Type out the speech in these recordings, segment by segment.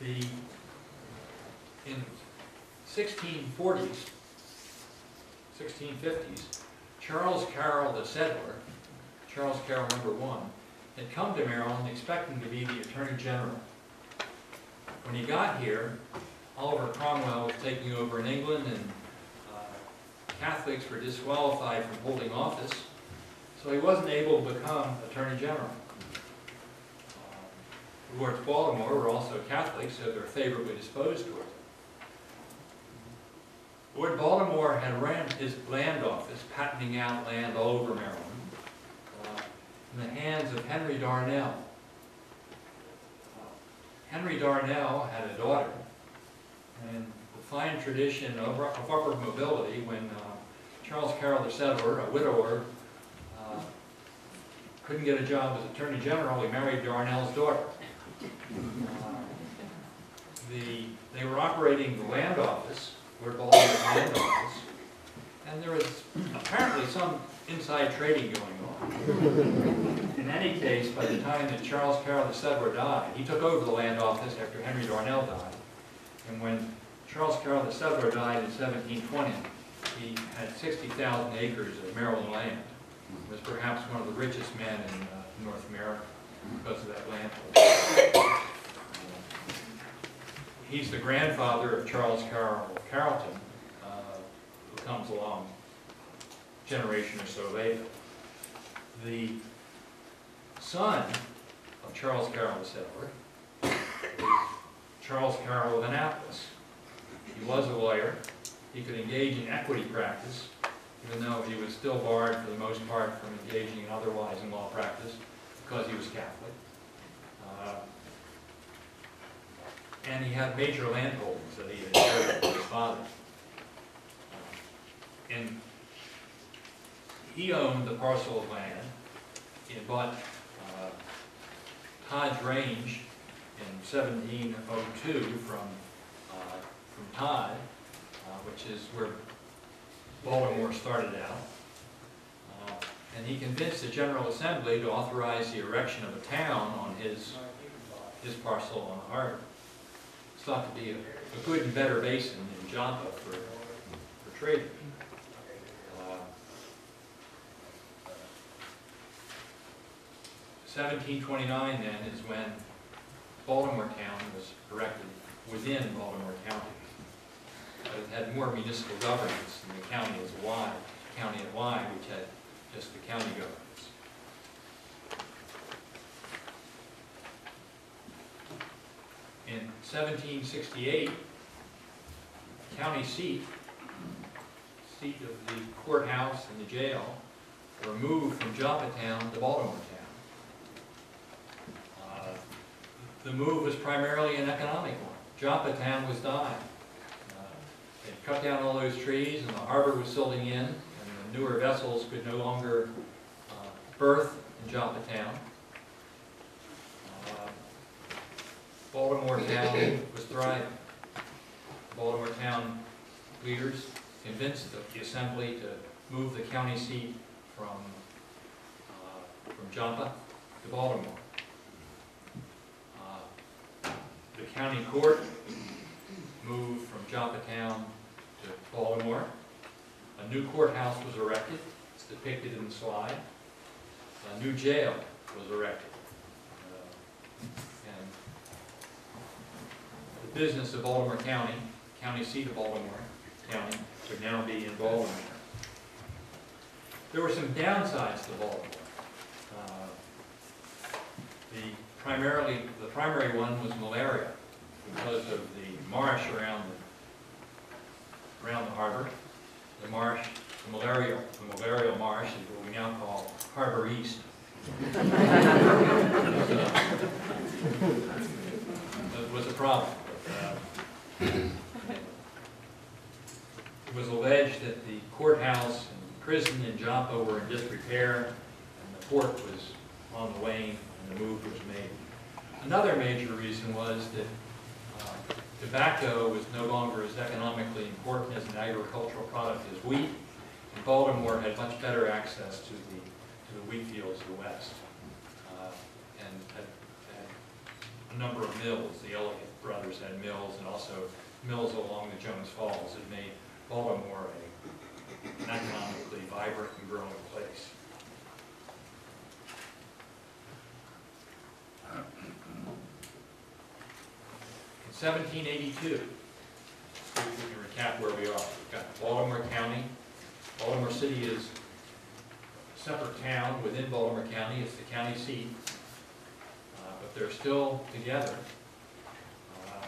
The, in sixteen forties, sixteen fifties, Charles Carroll the settler, Charles Carroll number one, had come to Maryland expecting to be the Attorney General. When he got here, Oliver Cromwell was taking over in England and uh, Catholics were disqualified from holding office, so he wasn't able to become Attorney General. Lords Baltimore were also Catholics, so they're favorably disposed towards him. Lord Baltimore had ran his land office, patenting out land all over Maryland, uh, in the hands of Henry Darnall. Uh, Henry Darnall had a daughter, and the fine tradition of of upward mobility, when uh, Charles Carroll the settler, a widower, uh, couldn't get a job as Attorney General, he married Darnall's daughter. The, they were operating the land office, where Lord Baltimore's land office, and there was apparently some inside trading going on. In any case, by the time that Charles Carroll the settler died, he took over the land office after Henry Darnall died. And when Charles Carroll the settler died in 1720, he had 60,000 acres of Maryland land. Was perhaps one of the richest men in uh, North America because of that land. He's the grandfather of Charles Carroll Carrollton, uh, who comes along a generation or so later. The son of Charles Carroll is Charles Carroll of Annapolis. He was a lawyer. He could engage in equity practice, even though he was still barred for the most part from engaging in otherwise in law practice because he was Catholic. Uh, And he had major land holdings that he inherited from his father. Uh, And he owned the parcel of land. He had bought uh, Todd's Range in 1702 from, uh, from Todd, uh, which is where Baltimore started out. Uh, And he convinced the General Assembly to authorize the erection of a town on his, his parcel on the harbor. It's thought to be a, a good and better basin in Joppa for, for trading. Uh, 1729 then is when Baltimore Town was erected within Baltimore County. But it had more municipal governance than the county as a wide, county at wide, which had just the county governments. In 1768, county seat, seat of the courthouse and the jail, were moved from Joppatown to Baltimore Town. Uh, The move was primarily an economic one. Joppatown was dying. Uh, They cut down all those trees, and the harbor was silting in, newer vessels could no longer uh, berth in Joppatown. Uh, Baltimore Town was thriving. Baltimore Town leaders convinced the assembly to move the county seat from, uh, from Joppa to Baltimore. Uh, The county court moved from Joppa Town to Baltimore. A new courthouse was erected, it's depicted in the slide. A new jail was erected. Uh, And the business of Baltimore County, county seat of Baltimore County, would now be in Baltimore. There were some downsides to Baltimore. Uh, The primarily, the primary one was malaria because of the marsh around, the around the harbor. The marsh, the malarial, the malarial marsh is what we now call Harbor East. It was a problem. Uh, It was alleged that the courthouse and prison in Joppa were in disrepair, and the port was on the wane, and the move was made. Another major reason was that tobacco was no longer as economically important as an agricultural product as wheat, and Baltimore had much better access to the, to the wheat fields of the west. Uh, And had, had a number of mills. The Ellicott brothers had mills and also mills along the Jones Falls that made Baltimore a, an economically vibrant and growing place. In seventeen eighty-two, we can recap where we are. We've got Baltimore County. Baltimore City is a separate town within Baltimore County. It's the county seat. Uh, But they're still together. Uh,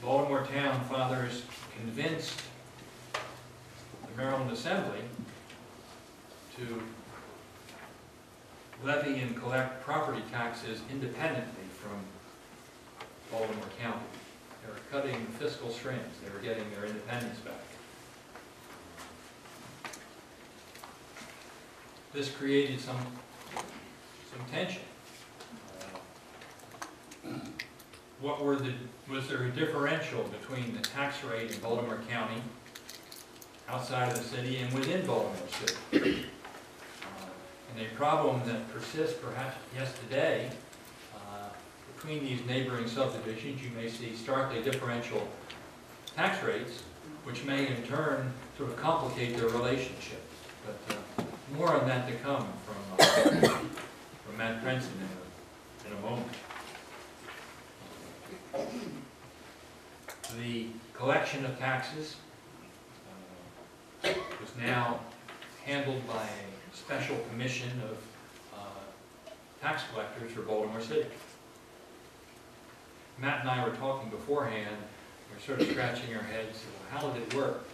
Baltimore Town fathers convinced the Maryland Assembly to levy and collect property taxes independently from Baltimore County. They were cutting fiscal strings, they were getting their independence back. This created some, some tension. Uh, What were the, was there a differential between the tax rate in Baltimore County, outside of the city, and within Baltimore City? Uh, And a problem that persists perhaps yes today, between these neighboring subdivisions, you may see starkly differential tax rates, which may in turn sort of complicate their relationship. But uh, more on that to come from, uh, from Matt Crenson in a, in a moment. The collection of taxes uh, is now handled by a special commission of uh, tax collectors for Baltimore City. Matt and I were talking beforehand, we were sort of scratching our heads, well, how did it work?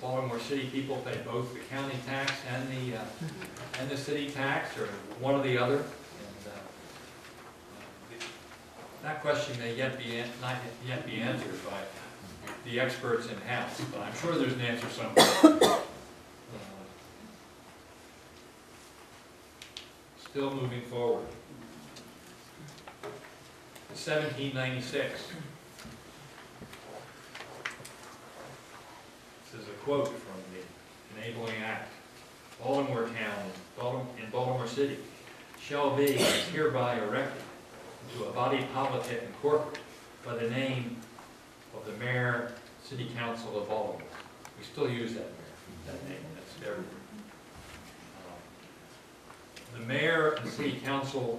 Baltimore City people pay both the county tax and the, uh, and the city tax, or one or the other? And uh, That question may yet be, not yet be answered by the experts in-house, but I'm sure there's an answer somewhere. Uh, Still moving forward. Seventeen ninety-six. This is a quote from the enabling act. Baltimore Town, in Baltimore City, shall be hereby erected into a body politic and corporate by the name of the mayor, city council of Baltimore. We still use that mayor, that name, that's everywhere. Uh, The mayor and city council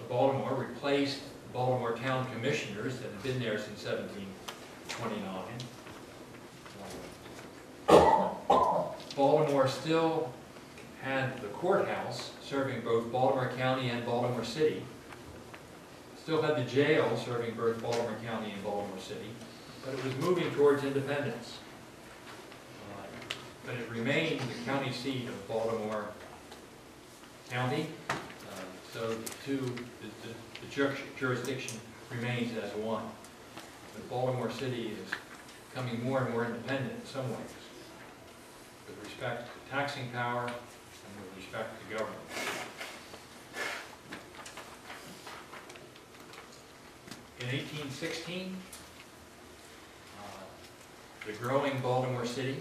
of Baltimore replaced Baltimore Town Commissioners that had been there since seventeen twenty-nine. Baltimore still had the courthouse serving both Baltimore County and Baltimore City. Still had the jail serving both Baltimore County and Baltimore City, but it was moving towards independence. Uh, But it remained the county seat of Baltimore County, so the two, the- the the jur- jurisdiction remains as one. But Baltimore City is becoming more and more independent in some ways with respect to taxing power and with respect to government. In eighteen sixteen, uh, the growing Baltimore City,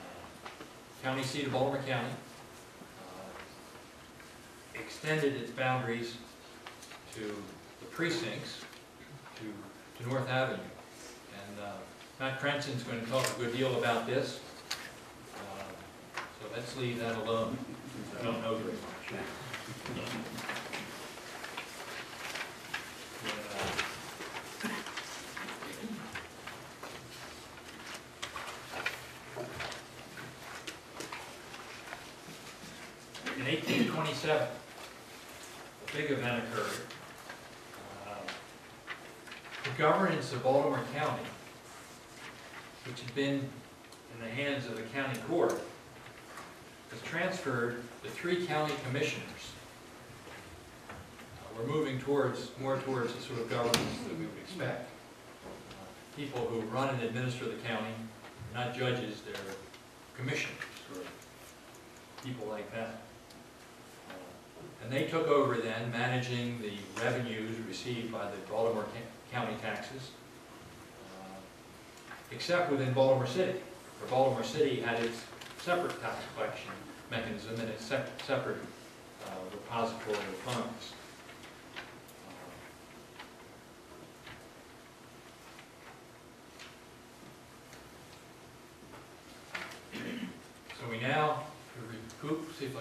uh, county seat of Baltimore County, extended its boundaries to the precincts, to, to North Avenue. And uh, Matt Crenson's going to talk a good deal about this. Uh, So let's leave that alone. I don't know very much. In eighteen twenty-seven, big event occurred. Uh, The governance of Baltimore County, which had been in the hands of the county court, was transferred to three county commissioners. Uh, We're moving towards, more towards the sort of governance that we would expect. Uh, People who run and administer the county, not judges, they're commissioners, or people like that. And they took over then, managing the revenues received by the Baltimore County taxes, uh, except within Baltimore City, where Baltimore City had its separate tax collection mechanism and its sep- separate uh, repository of funds.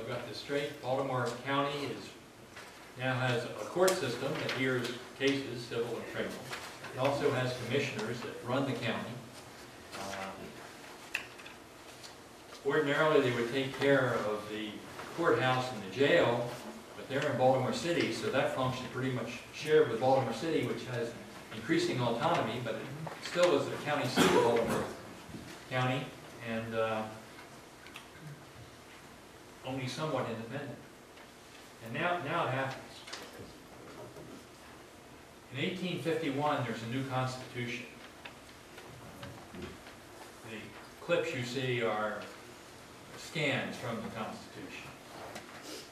If got this straight, Baltimore County is, now has a court system that hears cases, civil and criminal. It also has commissioners that run the county. Um, Ordinarily, they would take care of the courthouse and the jail, but they're in Baltimore City, so that function pretty much shared with Baltimore City, which has increasing autonomy, but it still is the county seat of Baltimore County, and uh, only somewhat independent. And now, now it happens. In eighteen fifty-one, there's a new constitution. The clips you see are scans from the Constitution.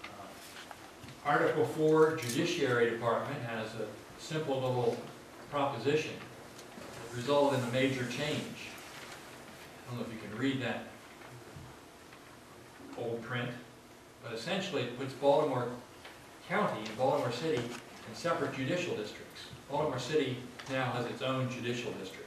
Uh, Article four, Judiciary Department has a simple little proposition that resulted in a major change. I don't know if you can read that old print, but essentially it puts Baltimore County and Baltimore City in separate judicial districts. Baltimore City now has its own judicial district.